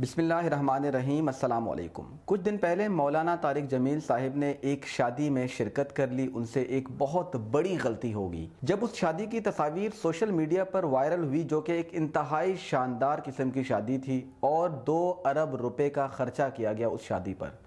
अस्सलाम वालेकुम कुछ दिन पहले मौलाना तारिक जमील साहिब ने एक शादी में शिरकत कर ली, उनसे एक बहुत बड़ी गलती होगी। जब उस शादी की तस्वीर सोशल मीडिया पर वायरल हुई, जो कि एक इंतहाई शानदार किस्म की शादी थी, और दो अरब रुपए का खर्चा किया गया उस शादी पर।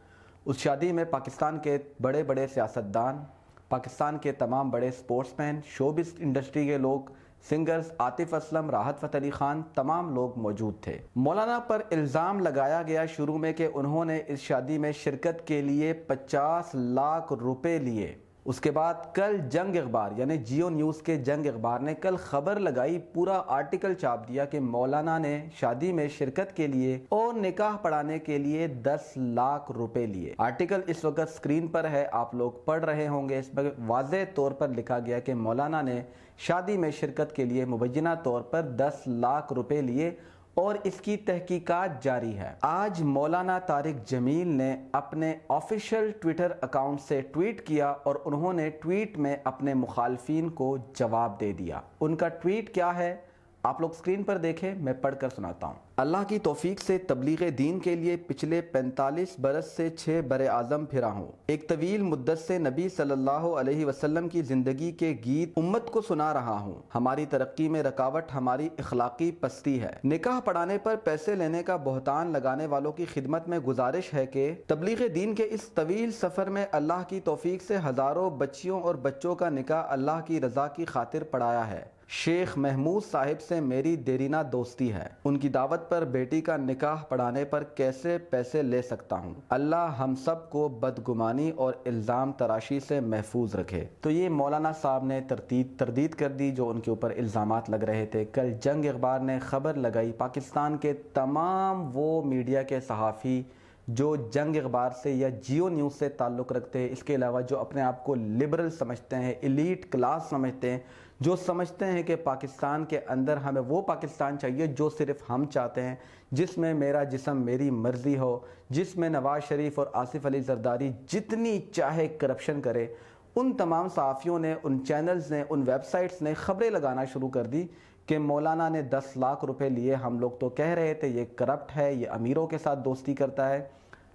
उस शादी में पाकिस्तान के बड़े बड़े सियासतदान, पाकिस्तान के तमाम बड़े स्पोर्ट्समैन शोबिस इंडस्ट्री के लोग सिंगर्स आतिफ असलम, राहत फ़तह अली खान, तमाम लोग मौजूद थे। मौलाना पर इल्ज़ाम लगाया गया शुरू में कि उन्होंने इस शादी में शिरकत के लिए 50 लाख रुपए लिए। उसके बाद कल जंग अखबार, यानी जियो न्यूज़ के जंग अखबार ने कल खबर लगाई, पूरा आर्टिकल छाप दिया कि मौलाना ने शादी में शिरकत के लिए और निकाह पढ़ाने के लिए 10 लाख रुपए लिए। आर्टिकल इस वक्त स्क्रीन पर है, आप लोग पढ़ रहे होंगे। इस पर वाज तौर पर लिखा गया कि मौलाना ने शादी में शिरकत के लिए मुबैना तौर पर दस लाख रुपए लिए और इसकी तहकीकात जारी है। आज मौलाना तारिक जमील ने अपने ऑफिशियल ट्विटर अकाउंट से ट्वीट किया और उन्होंने ट्वीट में अपने मुखालफी को जवाब दे दिया। उनका ट्वीट क्या है? आप लोग स्क्रीन पर देखें, मैं पढ़कर सुनाता हूँ। अल्लाह की तोफीक से तबलीग दीन के लिए पिछले 45 बरस से छः बर आज़म फिरा हूँ। एक तवील मुद्दत से नबी सल्लल्लाहु अलैहि वसल्लम की ज़िंदगी के गीत उम्मत को सुना रहा हूँ। हमारी तरक्की में रकावट हमारी इखलाकी पस्ती है। निकाह पढ़ाने पर पैसे लेने का बहतान लगाने वालों की खिदमत में गुजारिश है कि तबलीग दीन के इस तवील सफ़र में अल्लाह की तोफीक से हज़ारों बच्चियों और बच्चों का निकाह अल्लाह की रजा की खातिर पढ़ाया है। शेख महमूद साहिब से मेरी देरीना दोस्ती है। उनकी दावत पर बेटी का निकाह पढ़ाने पर कैसे पैसे ले सकता हूँ? अल्लाह हम सबको बदगुमानी और इल्ज़ाम तराशी से महफूज रखे। तो ये मौलाना साहब ने तरतीब तरदीद कर दी जो उनके ऊपर इल्ज़ाम लग रहे थे। कल जंग अखबार ने खबर लगाई पाकिस्तान के तमाम वो मीडिया के सहाफ़ी जो जंग अखबार से या जियो न्यूज़ से ताल्लुक़ रखते हैं। इसके अलावा जो अपने आप को लिबरल समझते हैं इलीट क्लास समझते हैं जो समझते हैं कि पाकिस्तान के अंदर हमें वो पाकिस्तान चाहिए जो सिर्फ़ हम चाहते हैं, जिसमें मेरा जिसम मेरी मर्ज़ी हो, जिसमें नवाज़ शरीफ और आसिफ अली जरदारी जितनी चाहे करप्शन करे। उन तमाम सहाफ़ियों ने, उन चैनल्स ने, उन वेबसाइट्स ने ख़बरें लगाना शुरू कर दी कि मौलाना ने 10 लाख रुपए लिए। हम लोग तो कह रहे थे, ये करप्ट है, ये अमीरों के साथ दोस्ती करता है।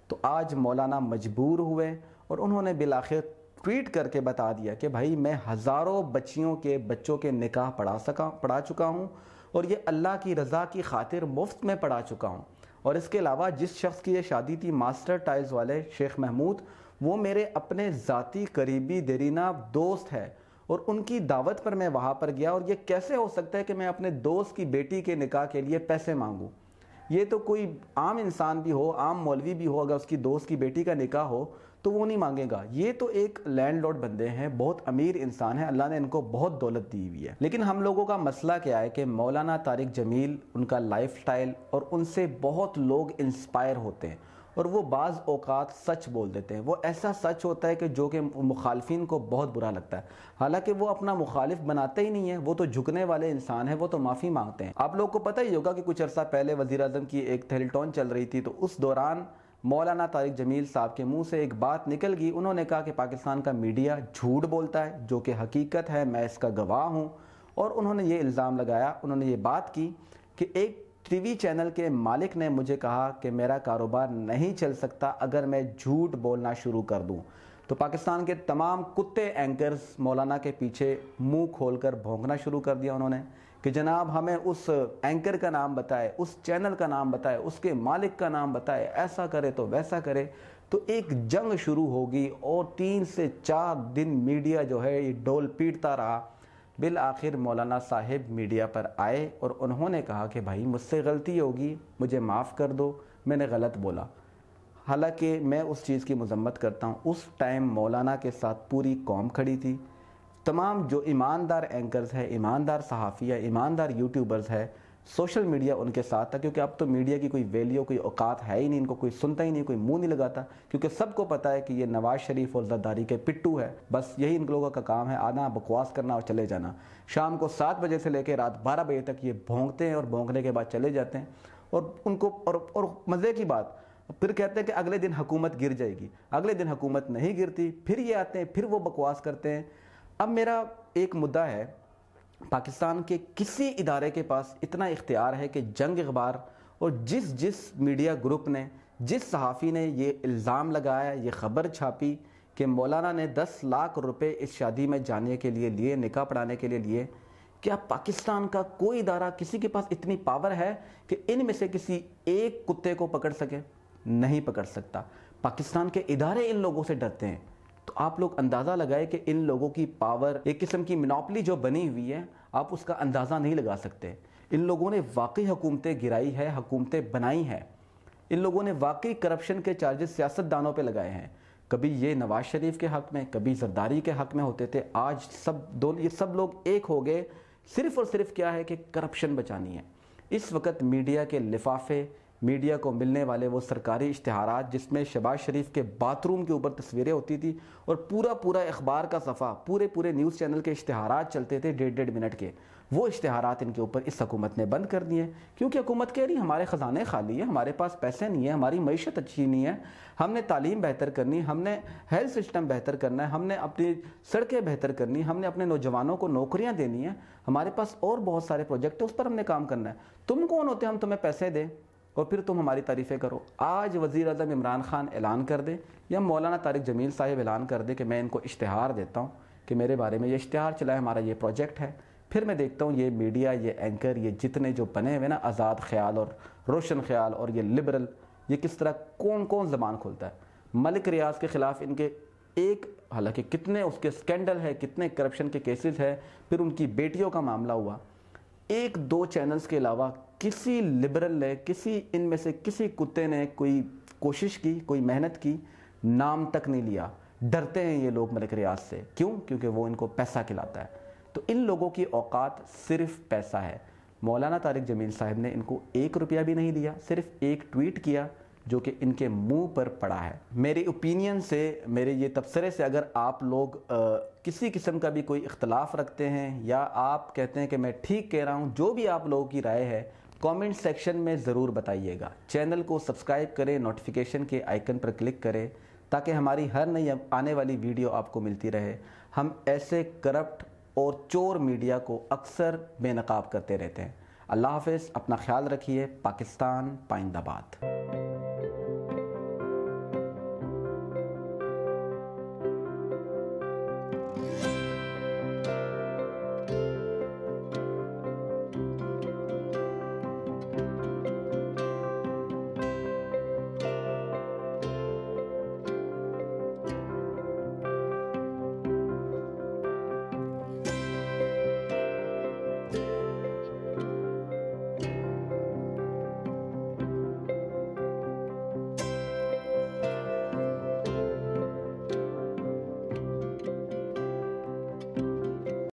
तो आज मौलाना मजबूर हुए और उन्होंने बिलाखिर ट्वीट करके बता दिया कि भाई मैं हज़ारों बच्चियों के, बच्चों के निकाह पढ़ा सका, पढ़ा चुका हूँ और ये अल्लाह की रज़ा की खातिर मुफ़्त में पढ़ा चुका हूँ। और इसके अलावा जिस शख्स की ये शादी थी, मास्टर टाइल्स वाले शेख महमूद, वो मेरे अपने ज़ाती करीबी देरीना दोस्त है और उनकी दावत पर मैं वहाँ पर गया और ये कैसे हो सकता है कि मैं अपने दोस्त की बेटी के निकाह के लिए पैसे मांगूँ? ये तो कोई आम इंसान भी हो, आम मौलवी भी हो, अगर उसकी दोस्त की बेटी का निकाह हो तो वो नहीं मांगेगा। ये तो एक लैंडलॉर्ड बंदे हैं, बहुत अमीर इंसान है, अल्लाह ने इनको बहुत दौलत दी हुई है। लेकिन हम लोगों का मसला क्या है कि मौलाना तारिक जमील, उनका लाइफ और उनसे बहुत लोग इंस्पायर होते हैं। और वो बाज़ अवकात सच बोल देते हैं। वो ऐसा सच होता है कि जो कि मुखालफी को बहुत बुरा लगता है। हालाँकि वो अपना मुखालिफ बनाते ही नहीं है, वो तो झुकने वाले इंसान है, वो तो माफ़ी मांगते हैं। आप लोग को पता ही होगा कि कुछ अर्सा पहले वजी अजम की एक थेल्टोन चल रही थी तो उस दौरान मौलाना तारिक जमील साहब के मुँह से एक बात निकल गई। उन्होंने कहा कि पाकिस्तान का मीडिया झूठ बोलता है, जो कि हकीकत है, मैं इसका गवाह हूँ। और उन्होंने ये इल्ज़ाम लगाया, उन्होंने ये बात की कि एक टीवी चैनल के मालिक ने मुझे कहा कि मेरा कारोबार नहीं चल सकता अगर मैं झूठ बोलना शुरू कर दूँ। तो पाकिस्तान के तमाम कुत्ते एंकर्स मौलाना के पीछे मुँह खोलकर भोंकना शुरू कर दिया उन्होंने कि जनाब हमें उस एंकर का नाम बताए, उस चैनल का नाम बताए, उसके मालिक का नाम बताए, ऐसा करे तो वैसा करे। तो एक जंग शुरू होगी और तीन से चार दिन मीडिया जो है ये डोल पीटता रहा। बिल आखिर मौलाना साहिब मीडिया पर आए और उन्होंने कहा कि भाई, मुझसे गलती होगी, मुझे माफ़ कर दो, मैंने गलत बोला। हालाँकि मैं उस चीज़ की मजम्मत करता हूँ। उस टाइम मौलाना के साथ पूरी कौम खड़ी थी। तमाम जो ईमानदार एंकर्स है, ईमानदार सहाफ़ी ईमानदार यूट्यूबर्स हैं सोशल मीडिया उनके साथ था क्योंकि अब तो मीडिया की कोई वैल्यू कोई औकात है ही नहीं इनको कोई सुनता ही नहीं कोई मुँह नहीं लगाता क्योंकि सबको पता है कि ये नवाज़ शरीफ और जरदारी के पिट्टू है। बस यही इन लोगों का काम है आना बकवास करना और चले जाना। शाम को सात बजे से लेकर रात बारह बजे तक ये भोंगते हैं और भोंगने के बाद चले जाते हैं। और उनको और, और मज़े की बात फिर कहते हैं कि अगले दिन हुकूमत गिर जाएगी। अगले दिन हुकूमत नहीं गिरती फिर ये आते हैं फिर वो बकवास करते हैं। अब मेरा एक मुद्दा है पाकिस्तान के किसी इदारे के पास इतना इख्तियार है कि जंग अखबार और जिस जिस मीडिया ग्रुप ने, जिस सहाफ़ी ने ये इल्ज़ाम लगाया, ये ख़बर छापी कि मौलाना ने 10 लाख रुपए इस शादी में जाने के लिए लिए, निकाह पढ़ाने के लिए लिए, क्या पाकिस्तान का कोई इदारा किसी के पास इतनी पावर है कि इनमें से किसी एक कुत्ते को पकड़ सके? नहीं पकड़ सकता। पाकिस्तान के इदारे इन लोगों से डरते हैं। तो आप लोग अंदाज़ा लगाए कि इन लोगों की पावर एक किस्म की मिनोपली जो बनी हुई है, आप उसका अंदाज़ा नहीं लगा सकते। इन लोगों ने वाकई हुकूमतें गिराई है, हुकूमतें बनाई हैं। इन लोगों ने वाकई करप्शन के चार्जेस सियासतदानों पे लगाए हैं। कभी ये नवाज़ शरीफ के हक में, कभी जरदारी के हक में होते थे, आज सब दोनों ये सब लोग एक हो गए। सिर्फ़ और सिर्फ़ क्या है कि करप्शन बचानी है। इस वक्त मीडिया के लिफाफे मीडिया को मिलने वाले वो सरकारी इश्तहार जिसमें शबाज शरीफ के बाथरूम के ऊपर तस्वीरें होती थी और पूरा पूरा अखबार का सफ़ा पूरे पूरे न्यूज़ चैनल के इश्तहार चलते थे डेढ़ डेढ़ मिनट के। वो इश्तहार इनके ऊपर इस हकूमत ने बंद कर दिए, क्योंकि हुकूमत कह रही, हमारे ख़जाने खाली है, हमारे पास पैसे नहीं है, हमारी मीशत अच्छी नहीं है, हमने तालीम बेहतर करनी, हमने हेल्थ सिस्टम बेहतर करना है, हमने अपनी सड़कें बेहतर करनी, हमने अपने नौजवानों को नौकरियाँ देनी है, हमारे पास और बहुत सारे प्रोजेक्ट है, उस पर हमने काम करना है। तुम कौन होते, हम तुम्हें पैसे दें? और फिर तुम हमारी तारीफ़ें करो। आज वज़ी अजम इमरान खान ऐलान कर दे या मौलाना तारिक जमील साहिब ऐलान कर दे कि मैं इनको इश्तहार देता हूँ कि मेरे बारे में ये इश्तहार चला है हमारा ये प्रोजेक्ट है। फिर मैं देखता हूँ ये मीडिया, ये एंकर, ये जितने जो बने हुए ना, आज़ाद ख्याल और रोशन ख्याल और ये लिबरल, ये किस तरह कौन कौन ज़बान खुलता है? मलिक रियाज के ख़िलाफ़ इनके एक, हालाँकि कितने उसके स्कैंडल है, कितने करप्शन के केसेस है, फिर उनकी बेटियों का मामला हुआ। एक दो चैनल्स के अलावा किसी लिबरल ने, किसी इनमें से किसी कुत्ते ने कोई कोशिश की, कोई मेहनत की, नाम तक नहीं लिया। डरते हैं ये लोग मलिक रियाज से। क्यों? क्योंकि वो इनको पैसा खिलाता है। तो इन लोगों की औकात सिर्फ़ पैसा है। मौलाना तारिक जमील साहब ने इनको एक रुपया भी नहीं दिया, सिर्फ़ एक ट्वीट किया जो कि इनके मुँह पर पड़ा है। मेरे ओपिनियन से मेरे ये तबसरे से अगर आप लोग आ, किसी किस्म का भी कोई इख्तलाफ रखते हैं या आप कहते हैं कि मैं ठीक कह रहा हूँ जो भी आप लोगों की राय है कमेंट सेक्शन में ज़रूर बताइएगा। चैनल को सब्सक्राइब करें नोटिफिकेशन के आइकन पर क्लिक करें ताकि हमारी हर नई आने वाली वीडियो आपको मिलती रहे। हम ऐसे करप्ट और चोर मीडिया को अक्सर बेनकाब करते रहते हैं। अल्लाह हाफिज़ अपना ख्याल रखिए। पाकिस्तान पाइंदाबाद।